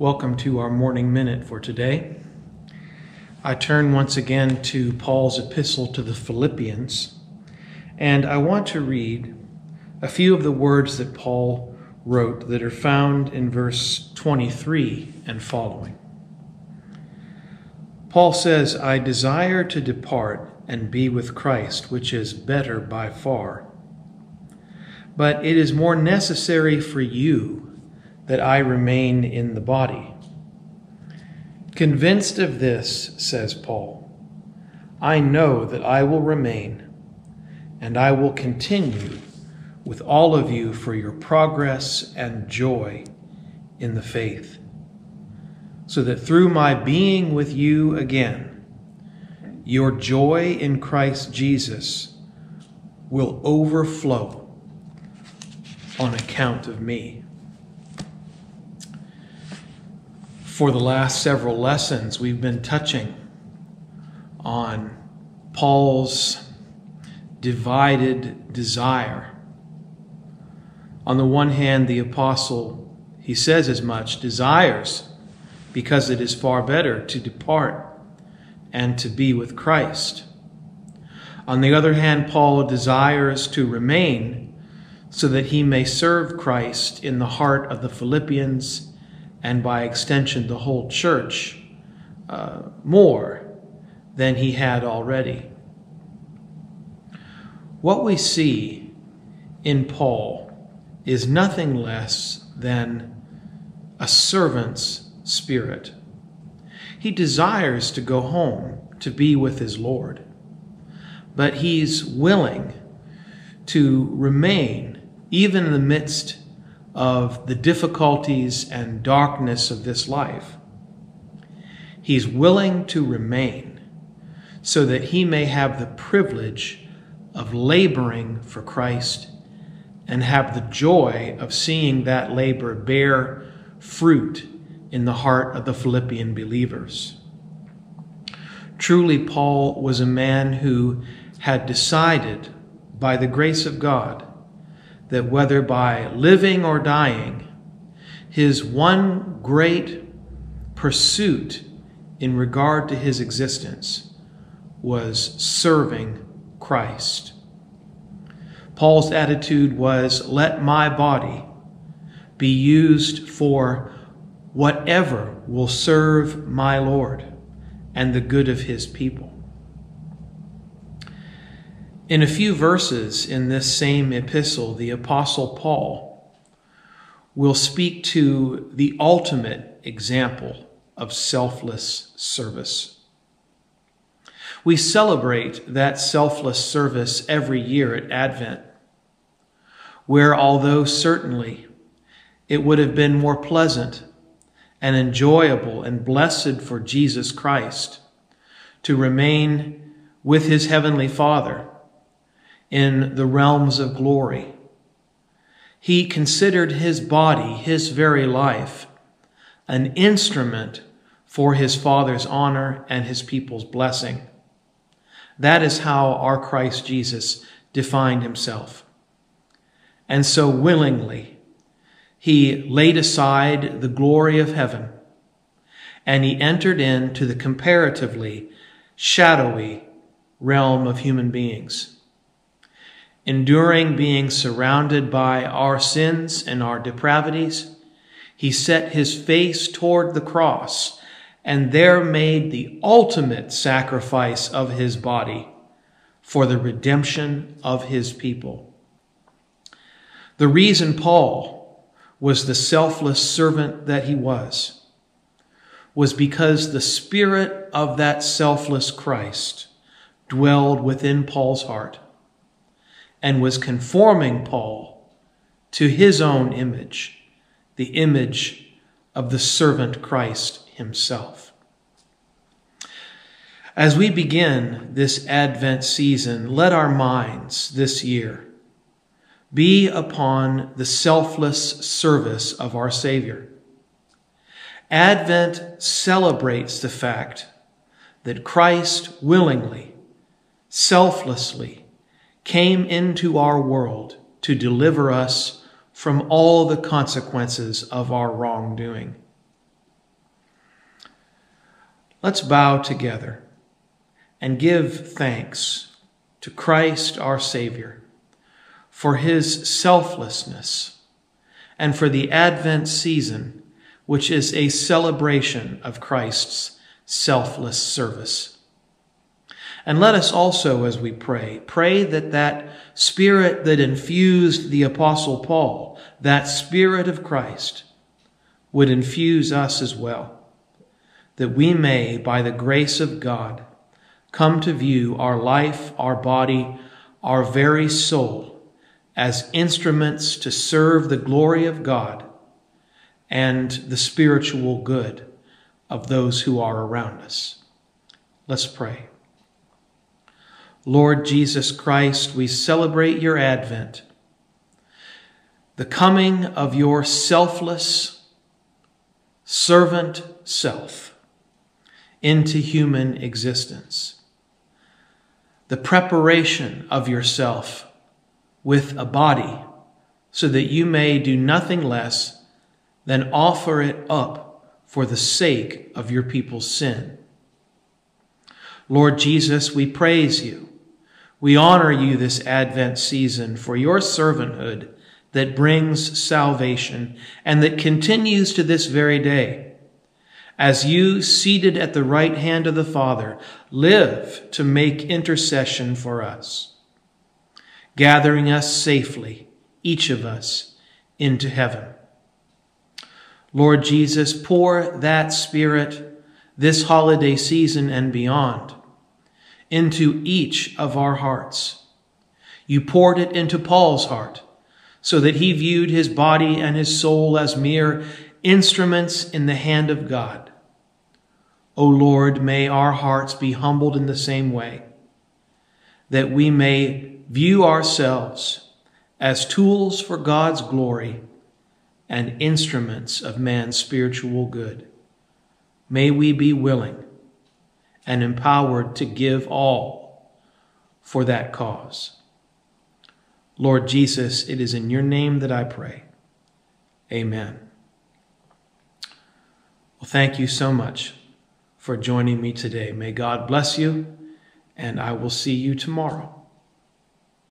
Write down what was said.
Welcome to our morning minute for today. I turn once again to Paul's epistle to the Philippians, and I want to read a few of the words that Paul wrote that are found in verse 23 and following. Paul says, I desire to depart and be with Christ, which is better by far. But it is more necessary for you that I remain in the body. Convinced of this, says Paul, I know that I will remain and I will continue with all of you for your progress and joy in the faith, so that through my being with you again, your joy in Christ Jesus will overflow on account of me. For the last several lessons, we've been touching on Paul's divided desire. On the one hand, the apostle, he says as much, desires because it is far better to depart and to be with Christ. On the other hand, Paul desires to remain so that he may serve Christ in the heart of the Philippians and by extension the whole church, uh, more than he had already. What we see in Paul is nothing less than a servant's spirit. He desires to go home to be with his Lord, but he's willing to remain even in the midst of the difficulties and darkness of this life. He's willing to remain so that he may have the privilege of laboring for Christ and have the joy of seeing that labor bear fruit in the heart of the Philippian believers. Truly, Paul was a man who had decided, by the grace of God, that whether by living or dying, his one great pursuit in regard to his existence was serving Christ. Paul's attitude was let my body be used for whatever will serve my Lord and the good of his people. In a few verses in this same epistle, the Apostle Paul will speak to the ultimate example of selfless service. We celebrate that selfless service every year at Advent, where although certainly it would have been more pleasant and enjoyable and blessed for Jesus Christ to remain with his heavenly Father in the realms of glory. He considered his body, his very life, an instrument for his Father's honor and his people's blessing. That is how our Christ Jesus defined himself. And so willingly, he laid aside the glory of heaven and he entered into the comparatively shadowy realm of human beings enduring being surrounded by our sins and our depravities, he set his face toward the cross and there made the ultimate sacrifice of his body for the redemption of his people. The reason Paul was the selfless servant that he was was because the spirit of that selfless Christ dwelled within Paul's heart and was conforming Paul to his own image, the image of the servant Christ himself. As we begin this Advent season, let our minds this year be upon the selfless service of our Savior. Advent celebrates the fact that Christ willingly, selflessly, came into our world to deliver us from all the consequences of our wrongdoing. Let's bow together and give thanks to Christ our Savior for his selflessness and for the Advent season, which is a celebration of Christ's selfless service. And let us also, as we pray, pray that that spirit that infused the Apostle Paul, that spirit of Christ, would infuse us as well that we may, by the grace of God, come to view our life, our body, our very soul as instruments to serve the glory of God and the spiritual good of those who are around us. Let's pray. Lord Jesus Christ, we celebrate your advent, the coming of your selfless servant self into human existence. The preparation of yourself with a body so that you may do nothing less than offer it up for the sake of your people's sin. Lord Jesus, we praise you. We honor you this Advent season for your servanthood that brings salvation and that continues to this very day as you, seated at the right hand of the Father, live to make intercession for us, gathering us safely, each of us, into heaven. Lord Jesus, pour that Spirit this holiday season and beyond into each of our hearts. You poured it into Paul's heart so that he viewed his body and his soul as mere instruments in the hand of God. O Lord, may our hearts be humbled in the same way, that we may view ourselves as tools for God's glory and instruments of man's spiritual good. May we be willing and empowered to give all for that cause. Lord Jesus, it is in your name that I pray. Amen. Well, thank you so much for joining me today. May God bless you, and I will see you tomorrow.